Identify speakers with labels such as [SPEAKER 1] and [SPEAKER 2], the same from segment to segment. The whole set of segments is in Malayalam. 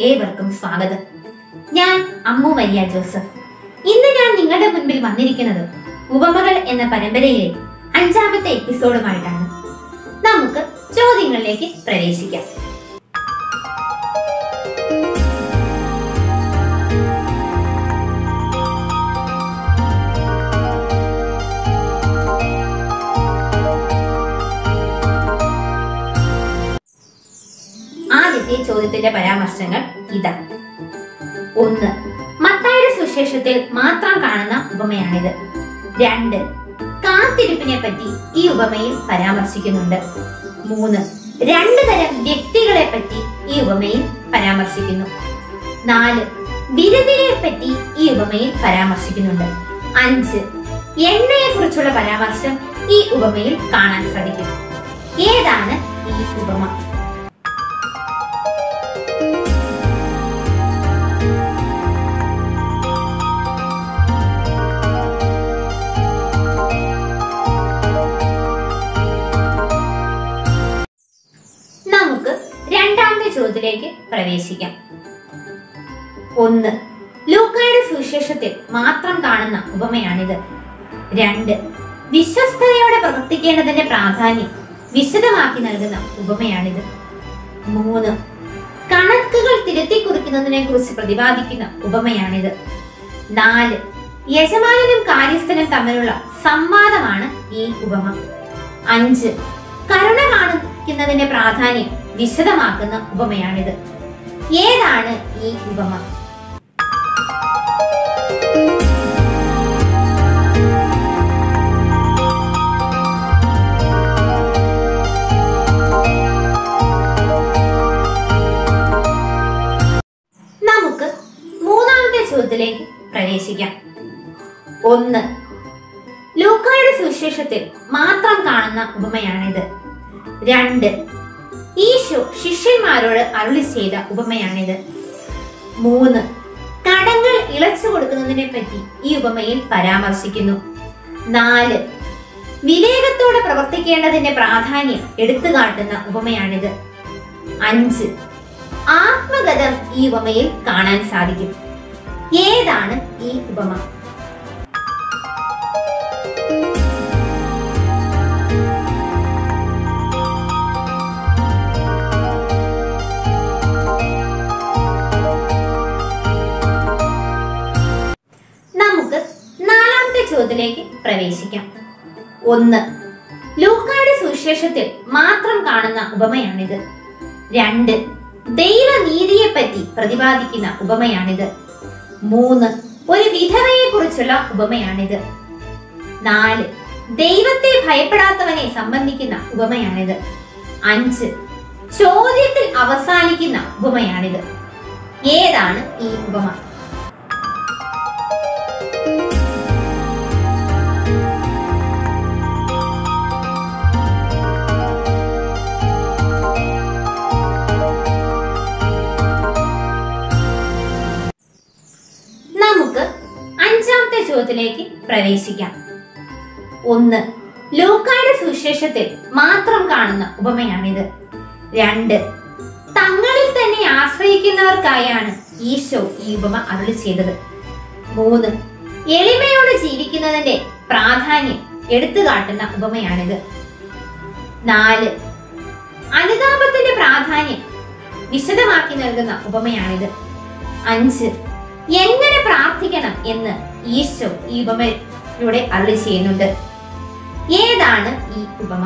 [SPEAKER 1] ഏവർക്കും സ്വാഗതം. ഞാൻ അമ്മു മരിയ ജോസഫ്. ഇന്ന് ഞാൻ നിങ്ങളുടെ മുൻപിൽ വന്നിരിക്കുന്നത് ഉപമകൾ എന്ന പരമ്പരയിലെ അഞ്ചാമത്തെ എപ്പിസോഡുമായിട്ടാണ് നമുക്ക് ചോദ്യങ്ങളിലേക്ക് പ്രവേശിക്കാം. ആദ്യത്തെ ചോദ്യത്തിന്റെ പരാമർശങ്ങൾ ഇതാ. ഒന്ന് മത്തായുടെ സുശേഷത്തിൽ മാത്രം കാണുന്ന ഉപമയാണിത്. രണ്ട് കാത്തിരിപ്പിനെ പറ്റി ഈ ഉപമയിൽ പരാമർശിക്കുന്നുണ്ട്. മൂന്ന് രണ്ട് തരം വ്യക്തികളെ പറ്റി ഈ ഉപമയിൽ പരാമർശിക്കുന്നു. നാല് വിരുന്നിനെ പറ്റി ഈ ഉപമയിൽ പരാമർശിക്കുന്നുണ്ട്. അഞ്ച് എണ്ണയെ കുറിച്ചുള്ള പരാമർശം ഈ ഉപമയിൽ കാണാൻ സാധിക്കും. ഏതാണ് ഈ ഉപമ? ചോദ്യത്തിലേക്ക് പ്രവേശിക്കാം. ഒന്ന് ലൂക്കായുടെ സുവിശേഷത്തിൽ മാത്രം കാണുന്ന ഉപമയാണിത്. രണ്ട് വിശ്വസ്തയോടെ പ്രവർത്തിക്കേണ്ടതിന്റെ പ്രാധാന്യം വിശദമാക്കി നൽകുന്ന ഉപമയാണിത്. മൂന്ന് കണക്കുകൾ തിരുത്തി കുറിക്കുന്നതിനെ കുറിച്ച് പ്രതിപാദിക്കുന്ന ഉപമയാണിത്. നാല് യജമാനനും കാര്യസ്ഥനും തമ്മിലുള്ള സംവാദമാണ് ഈ ഉപമ. അഞ്ച് കരുണ കാണിക്കുന്നതിന്റെ പ്രാധാന്യം വിശദമാക്കുന്ന ഉപമയാണിത്. ഏതാണ് ഈ ഉപമ? നമുക്ക് മൂന്നാമത്തെ ചോദ്യത്തിലേക്ക് പ്രവേശിക്കാം. ഒന്ന് ലൂക്കായുടെ സുവിശേഷത്തിൽ മാത്രം കാണുന്ന ഉപമയാണിത്. രണ്ട് ഈശോ ശിഷ്യന്മാരോട് അരുളി ചെയ്ത ഉപമയാണിത്. മൂന്ന് കടങ്ങൾ ഇളച്ചു കൊടുക്കുന്നതിനെ പറ്റി ഈ ഉപമയിൽ പരാമർശിക്കുന്നു. നാല് വിവേകത്തോടെ പ്രവർത്തിക്കേണ്ടതിന്റെ പ്രാധാന്യം എടുത്തു കാട്ടുന്ന ഉപമയാണിത്. അഞ്ച് ആത്മഗതം ഈ ഉപമയിൽ കാണാൻ സാധിക്കും. ഏതാണ് ഈ ഉപമ? പ്രവേശിക്കാം. ഒന്ന് ലൂക്കായുടെ സുവിശേഷത്തിൽ മാത്രം കാണുന്ന ഉപമയാണിത്. രണ്ട് ദൈവനീതിയെ പറ്റി പ്രതിപാദിക്കുന്ന ഉപമയാണിത്. മൂന്ന് ഒരു വിധവയെ കുറിച്ചുള്ള ഉപമയാണിത്. നാല് ദൈവത്തെ ഭയപ്പെടാത്തവനെ സംബന്ധിക്കുന്ന ഉപമയാണിത്. അഞ്ച് ചോദ്യത്തിൽ അവസാനിക്കുന്ന ഉപമയാണിത്. ഏതാണ് ഈ ഉപമ? അഞ്ചാമത്തെ പ്രവേശിക്കാം. ഒന്ന് ലൂക്കായുടെ സുവിശേഷത്തിൽ മാത്രം കാണുന്ന ഉപമയാണിത്. രണ്ട് തങ്ങളിൽ തന്നെ ആശ്രയിക്കുന്നവർക്കായാണ് ഈശോ ഈ ഉപമ അരുളി ചെയ്തത്. മൂന്ന് എളിമയോട് ജീവിക്കുന്നതിന്റെ പ്രാധാന്യം എടുത്തു കാട്ടുന്ന ഉപമയാണിത്. നാല് അനുതാപത്തിന്റെ പ്രാധാന്യം വിശദമാക്കി നൽകുന്ന ഉപമയാണിത്. അഞ്ച് എങ്ങനെ പ്രാർത്ഥിക്കണം എന്ന് ഈശോ ഈ ഉപമയിലൂടെ അരുളി ചെയ്യുന്നുണ്ട്. ഏതാണ് ഈ ഉപമ?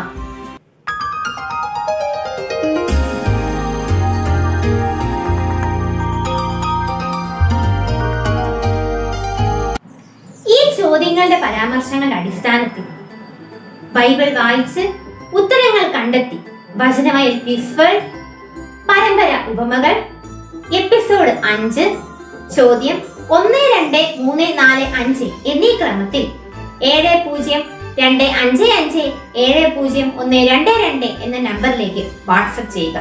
[SPEAKER 1] ഈ ചോദ്യങ്ങളുടെ പരാമർശങ്ങളുടെ അടിസ്ഥാനത്തിൽ ബൈബിൾ വായിച്ച് ഉത്തരങ്ങൾ കണ്ടെത്തി വചനമായ ക്വിസ് പരമ്പര ഉപമകൾ എപ്പിസോഡ് അഞ്ച് ചോദ്യം ഒന്ന് രണ്ട് മൂന്ന് നാല് അഞ്ച് എന്നീ ക്രമത്തിൽ ഏഴ് പൂജ്യം രണ്ട് അഞ്ച് അഞ്ച് ഏഴ് പൂജ്യം ഒന്ന് രണ്ട് രണ്ട് എന്ന നമ്പറിലേക്ക് വാട്സപ്പ് ചെയ്യുക.